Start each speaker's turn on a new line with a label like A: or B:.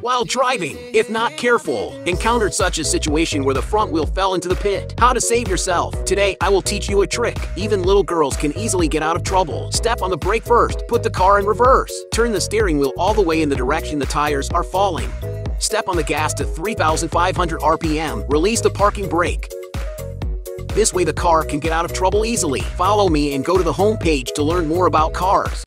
A: while driving, if not careful. Encountered such a situation where the front wheel fell into the pit. How to save yourself. Today, I will teach you a trick. Even little girls can easily get out of trouble. Step on the brake first. Put the car in reverse. Turn the steering wheel all the way in the direction the tires are falling. Step on the gas to 3,500 RPM. Release the parking brake. This way the car can get out of trouble easily. Follow me and go to the homepage to learn more about cars.